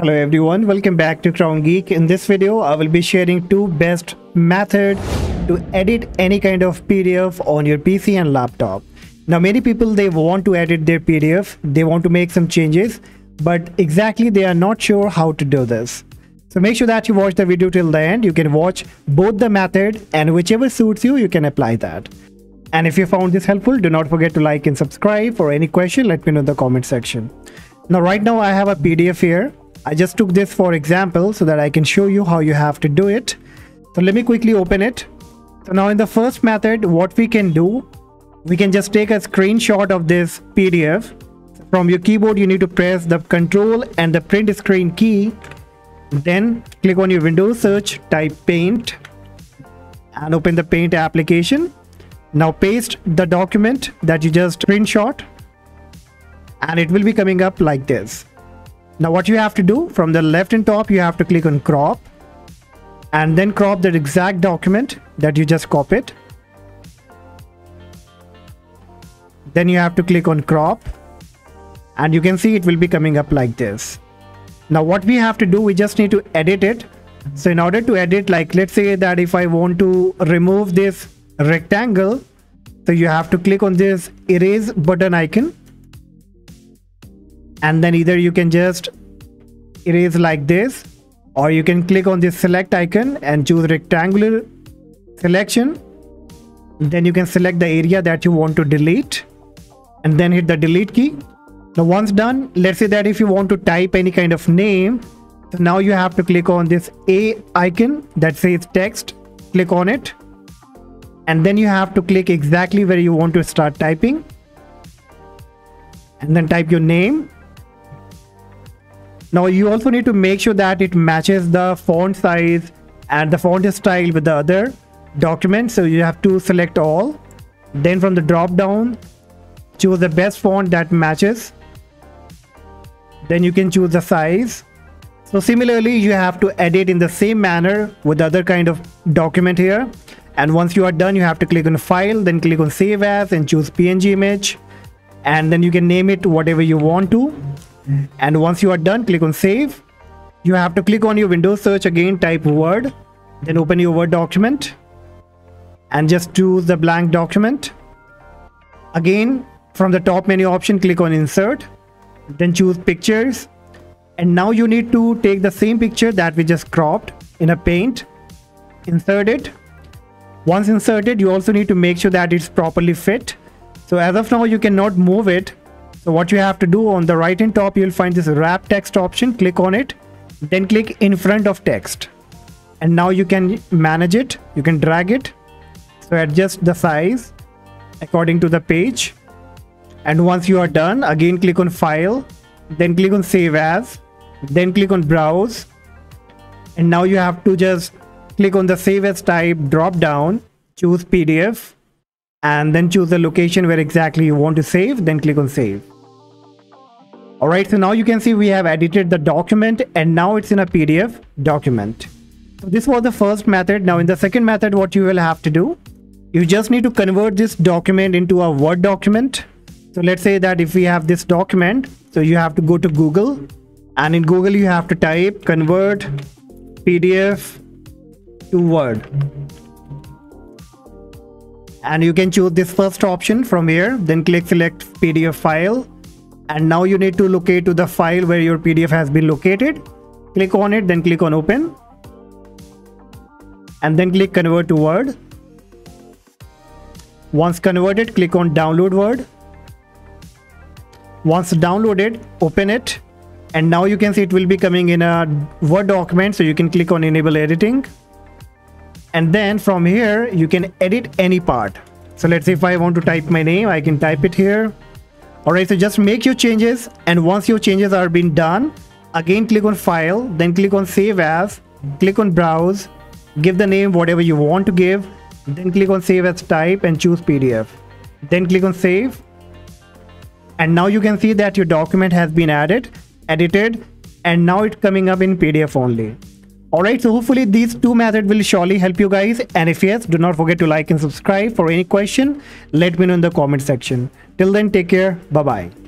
Hello everyone, welcome back to Crown Geek. In this video, I will be sharing two best method to edit any kind of PDF on your PC and laptop. Now many people they want to edit their PDF, they want to make some changes, but exactly they are not sure how to do this. So make sure that you watch the video till the end. You can watch both the method and whichever suits you, you can apply that. And if you found this helpful, do not forget to like and subscribe. For any question, let me know in the comment section. Now right now I have a PDF here I just took this for example so that I can show you how you have to do it. So let me quickly open it. So now in the first method, what we can do, we can just take a screenshot of this PDF. From your keyboard, you need to press the control and the print screen key. Then click on your Windows search, type paint and open the paint application. Now paste the document that you just screenshot and it will be coming up like this. Now what you have to do from the left and top, you have to click on crop and then crop that exact document that you just copied. Then you have to click on crop and you can see it will be coming up like this. Now what we have to do, we just need to edit it. So in order to edit, like let's say that if I want to remove this rectangle, so you have to click on this erase button icon and then either you can just erase like this or you can click on this select icon and choose rectangular selection. Then you can select the area that you want to delete and then hit the delete key. Now once done let's say that if you want to type any kind of name so now you have to click on this a icon that says text click on it. And then you have to click exactly where you want to start typing. And then type your name now you also need to make sure that it matches the font size and the font style with the other document. So you have to select all. Then from the drop down, choose the best font that matches. Then you can choose the size. So similarly, you have to edit in the same manner with the other kind of document here. And once you are done, you have to click on file, then click on save as and choose PNG image. And then you can name it whatever you want to and once you are done click on save. You have to click on your windows search again type word then open your word document and just choose the blank document. Again from the top menu option click on insert then choose pictures. And now you need to take the same picture that we just cropped in a paint insert it. Once inserted you also need to make sure that it's properly fit. So as of now you cannot move it so what you have to do on the right hand top, you'll find this wrap text option. Click on it, then click in front of text. And now you can manage it. You can drag it. So adjust the size according to the page. And once you are done, again click on file, then click on save as, then click on browse. And now you have to just click on the save as type drop down, choose PDF, and then choose the location where exactly you want to save, then click on save. Alright, so now you can see we have edited the document and now it's in a PDF document. So this was the first method. Now in the second method, what you will have to do, you just need to convert this document into a Word document. So let's say that if we have this document, so you have to go to Google and in Google you have to type convert PDF to Word. And you can choose this first option from here, then click select PDF file and now you need to locate to the file where your PDF has been located. Click on it, then click on open. And then click convert to Word. Once converted, click on download Word. Once downloaded, open it. And now you can see it will be coming in a Word document. So you can click on enable editing. And then from here, you can edit any part. So let's say if I want to type my name, I can type it here. Alright, so just make your changes and once your changes are being done, again click on file, then click on save as, click on browse, give the name whatever you want to give, then click on save as type and choose PDF. Then click on save. And now you can see that your document has been added, edited, and now it's coming up in PDF only. Alright, so hopefully these two methods will surely help you guys. And if yes, do not forget to like and subscribe. For any question, let me know in the comment section. Till then, take care. Bye-bye.